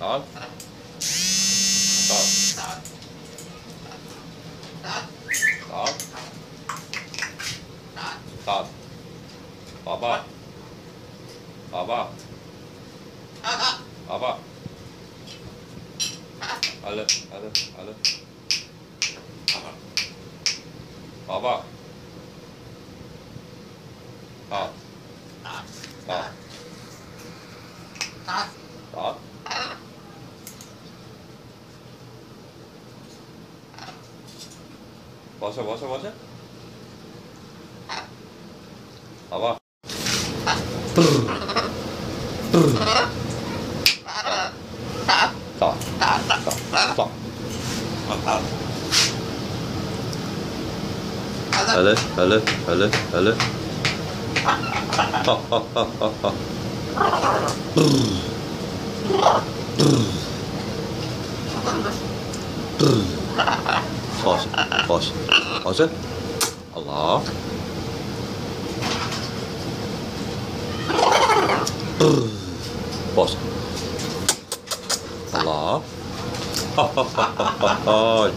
啊打打打打打打打爸爸爸爸好了好了好了好了好了。好吧。啊啊打 마셔 마셔 마셔 봐봐 Allez, allez, allez, allez. Ha, ha, ha, ha, ha. Brrr. Brrr. Brrr. Pause. Pause. Pause it. Allah. Pause. Allah. Ha ha ha ha ha.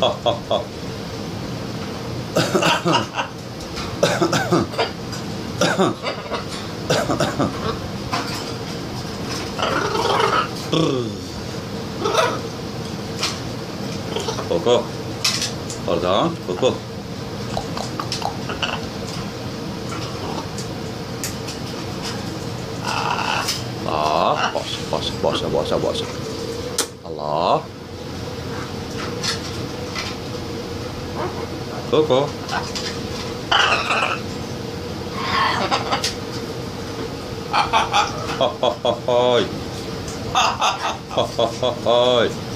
Ha ha ha. Brrr. Coco. Pardon, Coco. Ah, Allah, bossa, bossa, bossa, bossa, bossa. Allah. Coco. Ha, ha, ha, ha. Ha, ha, ha, ha.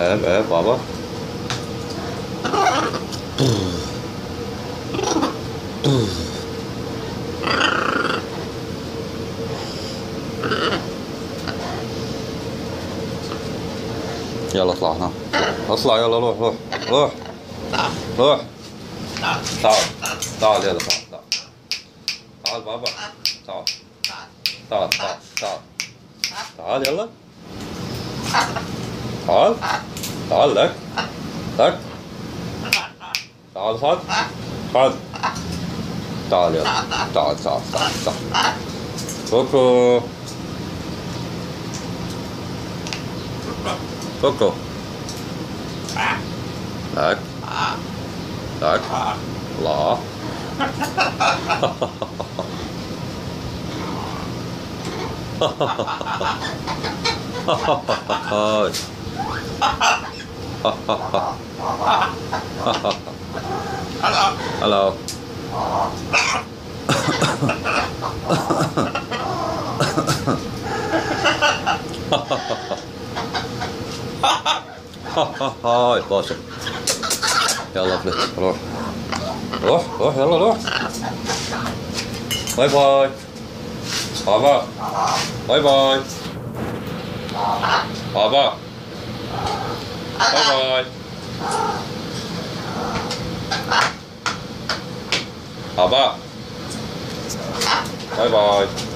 عيب عيب بابا. يلا اطلع هنا. اطلع يلا روح روح روح. روح. تعال تعال يلا تعال تعال. تعال بابا. تعال. تعال تعال تعال. تعال يلا. تعال. تعال لك لك تعال خد خد تعال يلا تعال تعال تعال تعال كوكو كوكو لك لك لا ha ha ha ha Oh, oh, hello. Hello. it was it. Yeah, lovely. Hello. Hello, hello, hello, hello. Bye bye. Bye bye. Bye bye. Bye bye. 拜拜。好吧。拜拜。